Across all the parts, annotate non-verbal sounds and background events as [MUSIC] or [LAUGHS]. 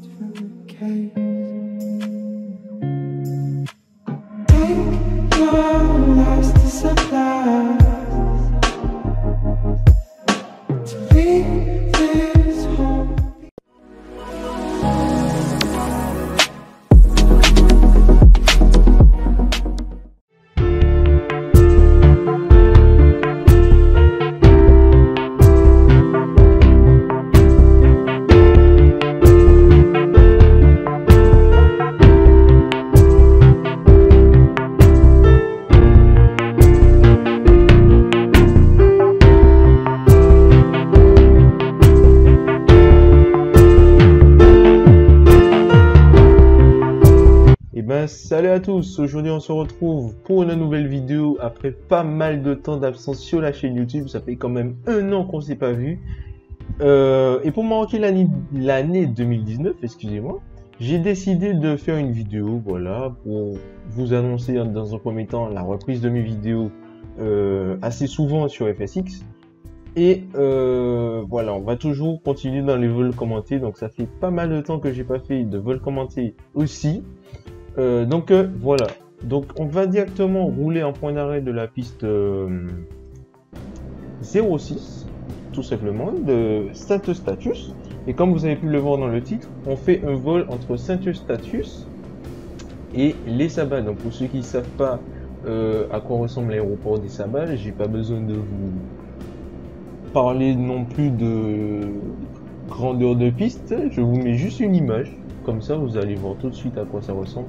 to the case. Salut à tous, aujourd'hui on se retrouve pour une nouvelle vidéo après pas mal de temps d'absence sur la chaîne YouTube, ça fait quand même un an qu'on s'est pas vu. Euh, et pour marquer l'année l'année 2019, excusez-moi, j'ai décidé de faire une vidéo, voilà, pour vous annoncer dans un premier temps la reprise de mes vidéos euh, assez souvent sur FSX. Et euh, voilà, on va toujours continuer dans les vols commentés, donc ça fait pas mal de temps que j'ai pas fait de vols commentés aussi. Euh, donc euh, voilà. Donc on va directement rouler en point d'arrêt de la piste euh, 06, tout simplement, de Saint-Eustachius. Et comme vous avez pu le voir dans le titre, on fait un vol entre Saint-Eustachius et les Sabbats. Donc pour ceux qui ne savent pas euh, à quoi ressemble l'aéroport des Sabbats, j'ai pas besoin de vous parler non plus de grandeur de piste. Je vous mets juste une image. Comme ça, vous allez voir tout de suite à quoi ça ressemble.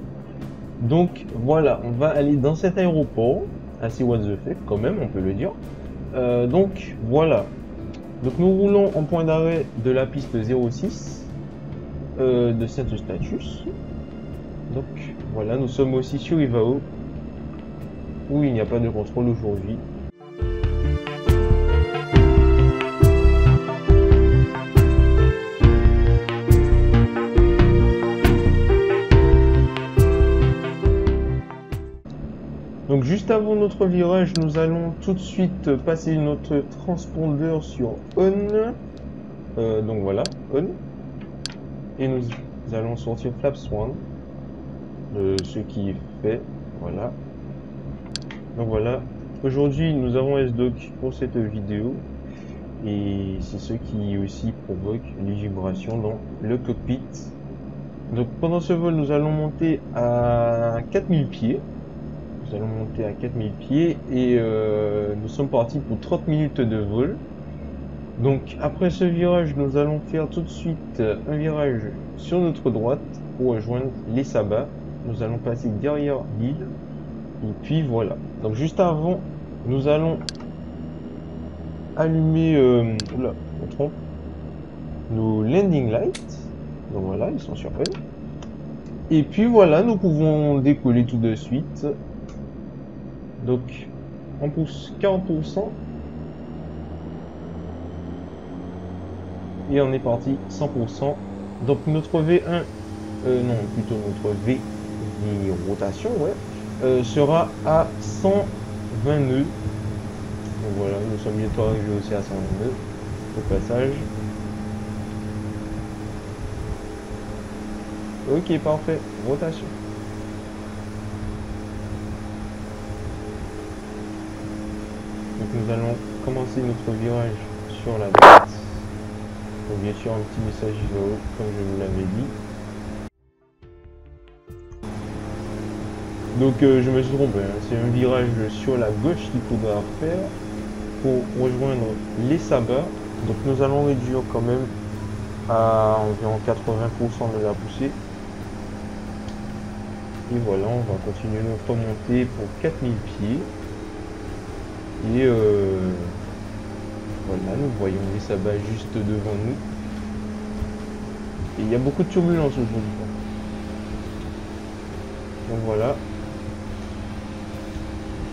Donc voilà, on va aller dans cet aéroport, assez what the fuck quand même, on peut le dire. Euh, donc voilà. Donc nous roulons en point d'arrêt de la piste 06 euh, de Saint-Eustachius. Donc voilà, nous sommes aussi sur Ivao, où il n'y a pas de contrôle aujourd'hui. Juste avant notre virage, nous allons tout de suite passer notre transpondeur sur on. Euh, donc voilà, on. Et nous allons sortir flaps 1. Euh, ce qui est fait, voilà. Donc voilà, aujourd'hui nous avons S-Doc pour cette vidéo. Et c'est ce qui aussi provoque les vibrations dans le cockpit. Donc pendant ce vol, nous allons monter à 4000 pieds. Nous allons monter à 4000 pieds et euh, nous sommes partis pour 30 minutes de vol. Donc après ce virage, nous allons faire tout de suite un virage sur notre droite pour rejoindre les sabbats. Nous allons passer derrière l'île et puis voilà. Donc juste avant, nous allons allumer, euh, nos landing lights. Donc voilà, ils sont sur eux. Et puis voilà, nous pouvons décoller tout de suite. Donc, on pousse 40%. Et on est parti 100%. Donc notre V1, euh, non, plutôt notre V des rotations, ouais, euh, sera à 120 nœuds. Donc voilà, nous sommes bientôt arrivés aussi à 120 nœuds au passage. Ok, parfait. Rotation. Nous allons commencer notre virage sur la droite. Donc bien sûr un petit message ISO comme je vous l'avais dit. Donc euh, je me suis trompé, hein. c'est un virage sur la gauche qu'il faudra faire pour rejoindre les sabbats. Donc nous allons réduire quand même à environ 80% de la poussée. Et voilà, on va continuer notre montée pour 4000 pieds. Et euh, voilà, nous voyons les sabbats juste devant nous. Et il y a beaucoup de turbulences aujourd'hui. Donc voilà.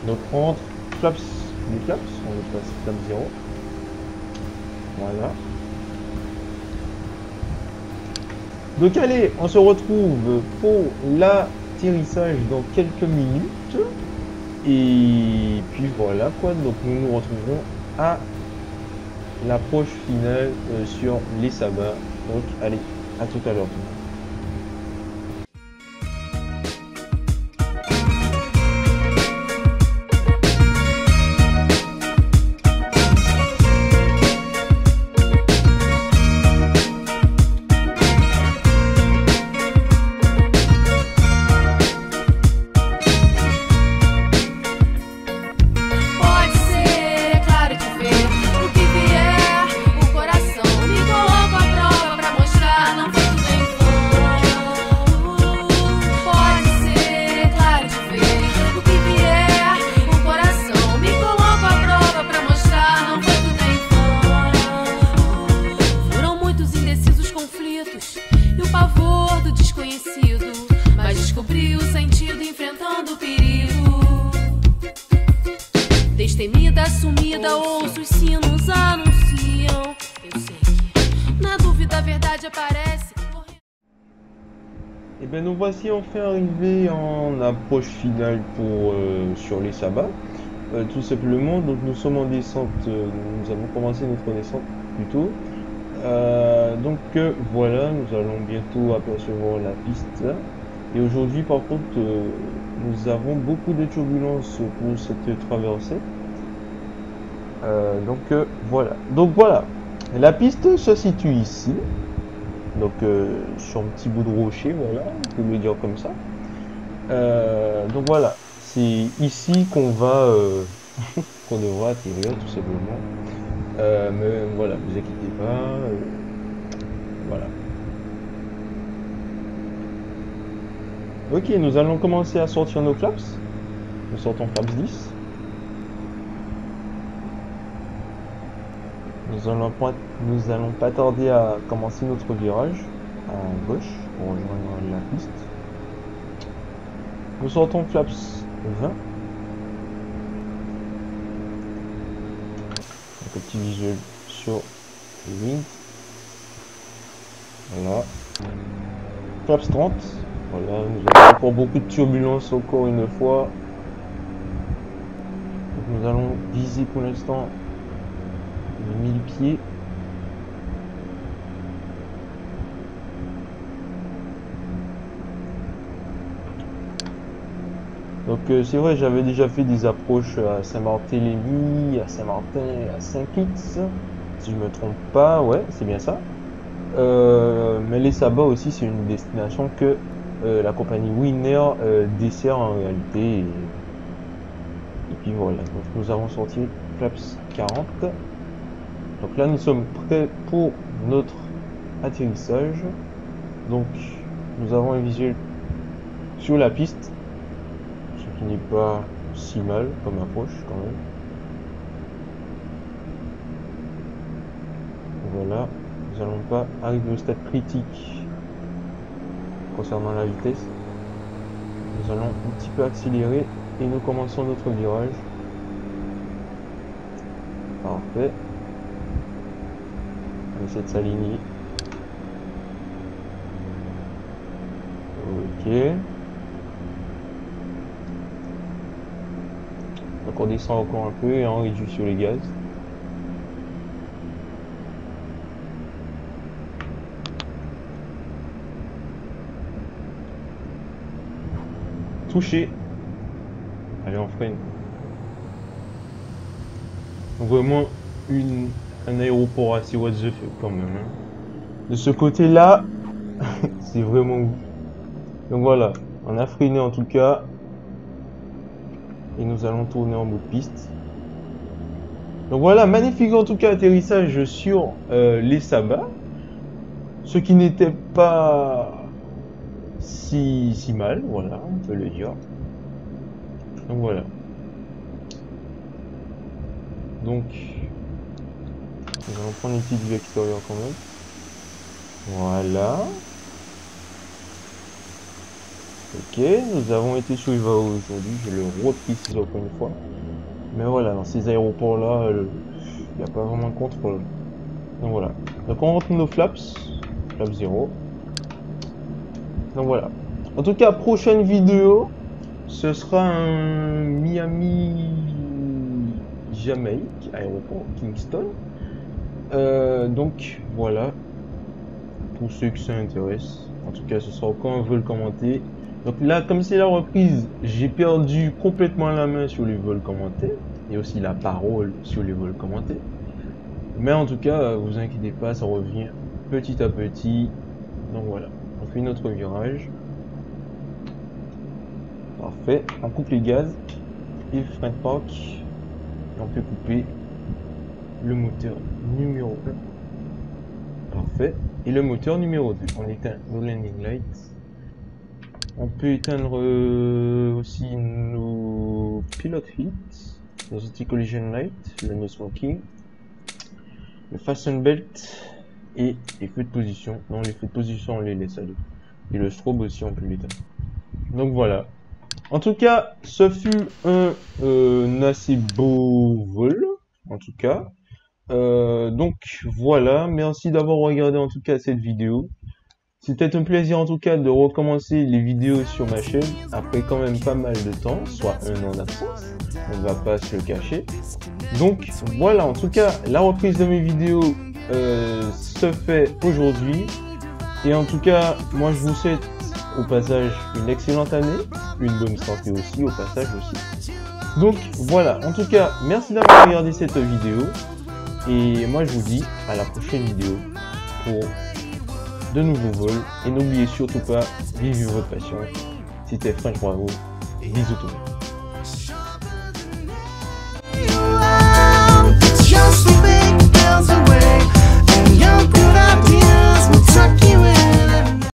Donc entre flaps, les flaps, on est passé flap 0. Voilà. Donc allez, on se retrouve pour l'atterrissage dans quelques minutes. Et puis voilà quoi, donc nous nous retrouverons à l'approche finale euh, sur les sabbats. Donc allez, à tout à l'heure. Et bien nous voici enfin arrivés en approche finale pour euh, sur les sabbats. Euh, tout simplement, donc nous sommes en descente, euh, nous avons commencé notre descente plus tôt. Donc voilà, nous allons bientôt apercevoir la piste. Et aujourd'hui par contre, nous avons beaucoup de turbulences pour cette traversée. Euh, donc euh, voilà. Donc voilà, la piste se situe ici. Donc euh, sur un petit bout de rocher, voilà, on peut le dire comme ça. Donc voilà, c'est ici qu'on va, [LAUGHS] qu'on devra atterrir tout simplement. Mais voilà, vous inquiétez pas. voilà. Ok, nous allons commencer à sortir nos flaps. Nous sortons flaps 10. Nous allons, pas, nous allons pas tarder à commencer notre virage à gauche pour rejoindre la piste. Nous sortons flaps 20. Donc, un petit visuel sur. Voilà. Flaps 30. Voilà, nous avons encore beaucoup de turbulences encore une fois. Donc, nous allons viser pour l'instant 1000 pieds. Donc euh, c'est vrai, j'avais déjà fait des approches à Saint-Martin-Lévis, à Saint-Martin, à Saint-Kitts, si je me trompe pas, ouais, c'est bien ça. Euh, mais les sabbats aussi, c'est une destination que euh, la compagnie Winner dessert en réalité. Et, et puis voilà, donc nous avons sorti Flaps 40. Donc là, nous sommes prêts pour notre atterrissage. Donc, nous avons un visuel sur la piste, ce qui n'est pas si mal comme approche quand même. Voilà, nous n'allons pas arriver au stade critique concernant la vitesse. Nous allons un petit peu accélérer et nous commençons notre virage. Parfait. On essaie de s'aligner. Ok. Donc on descend encore un peu et on réduit sur les gaz. Touché. Allez, on freine. Donc vraiment une, un aéroport assez what the fuck quand même. hein. De ce côté-là, [LAUGHS] c'est vraiment. Donc voilà, on a freiné en tout cas. Et nous allons tourner en bout de piste. Donc voilà, magnifique en tout cas atterrissage sur euh, les sabbats. Ce qui n'était pas si, si mal, voilà, on peut le dire. Donc voilà. Donc, nous allons prendre une petite vue quand même. Voilà. Ok, nous avons été sur Ivao aujourd'hui, je le reprécise encore une fois. Mais voilà, dans ces aéroports-là, il n'y a pas vraiment de contrôle. Donc voilà. Donc on rentre nos flaps, flap 0. Donc voilà. En tout cas, prochaine vidéo, ce sera un Miami Jamaïque, aéroport Kingston. Euh, donc voilà, pour ceux qui s'intéressent. En tout cas, ce sera encore un vol commenté. Donc là, comme c'est la reprise, j'ai perdu complètement la main sur les vols commentés et aussi la parole sur les vols commentés. Mais en tout cas, euh, vous inquiétez pas, ça revient petit à petit. Donc voilà, on fait notre virage. Parfait, on coupe les gaz et frein park. Et on peut couper le moteur numéro 1. Parfait. Et le moteur numéro 2. On éteint nos landing lights. On peut éteindre euh, aussi nos pilot heat, nos anti-collision light, le no smoking, le fasten belt Et les feux de position. Non, les feux de position, on les laisse aller. Et le strobe aussi, on peut l'éteindre. Donc voilà. En tout cas, ce fut un, euh, assez beau vol. En tout cas. Euh, donc voilà. Merci d'avoir regardé en tout cas cette vidéo. C'était un plaisir en tout cas de recommencer les vidéos sur ma chaîne après quand même pas mal de temps, soit un an d'absence, on ne va pas se le cacher. Donc voilà, en tout cas, la reprise de mes vidéos euh, se fait aujourd'hui. Et en tout cas, moi je vous souhaite au passage une excellente année, une bonne santé aussi au passage aussi. Donc voilà, en tout cas, merci d'avoir regardé cette vidéo. Et moi je vous dis à la prochaine vidéo pour de nouveaux vols. Et n'oubliez surtout pas, vivez votre passion. C'était French Bravo. Bisous tout le monde.